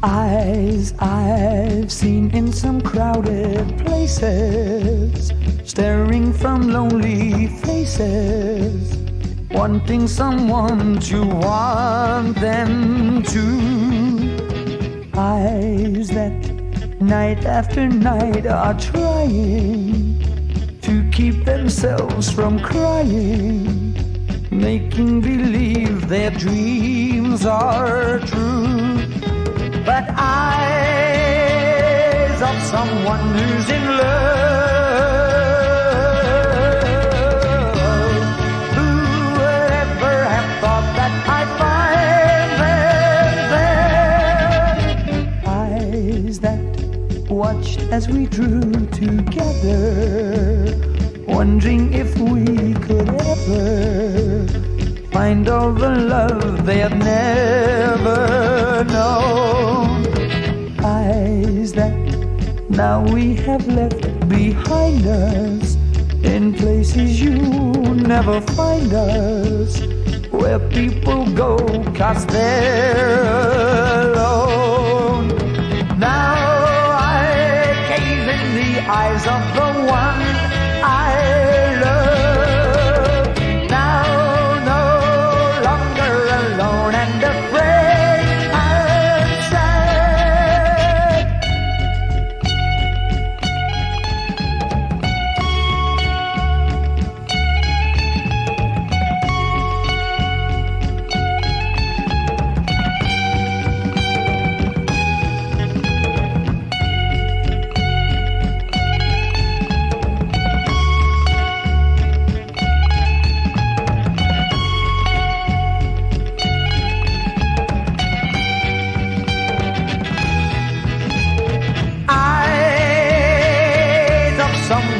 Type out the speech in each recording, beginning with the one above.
Eyes I've seen in some crowded places, staring from lonely faces, wanting someone to want them to. Eyes that night after night are trying keep themselves from crying, making believe their dreams are true but eyes of someone who's in love. Who would ever have thought that I'd find them? Eyes that watched as we drew together, wondering if we could ever find all the love they had never known. Eyes that now we have left behind us in places you never find us, where people go cause they're alone.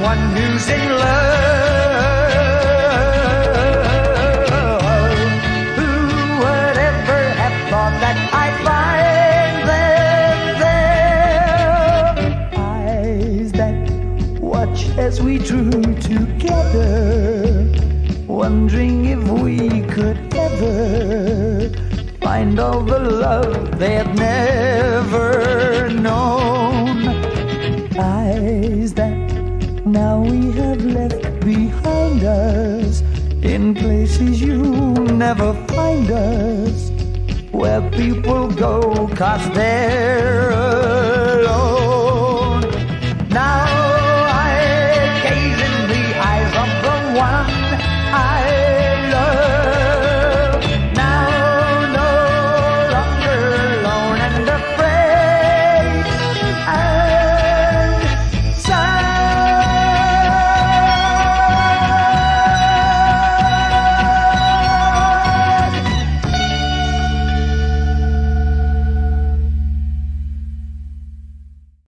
Someone who's in love. Who would ever have thought that I'd find them there? Eyes that watch as we drew together, wondering if we could ever find all the love they had never known never find us. Where people go cause they're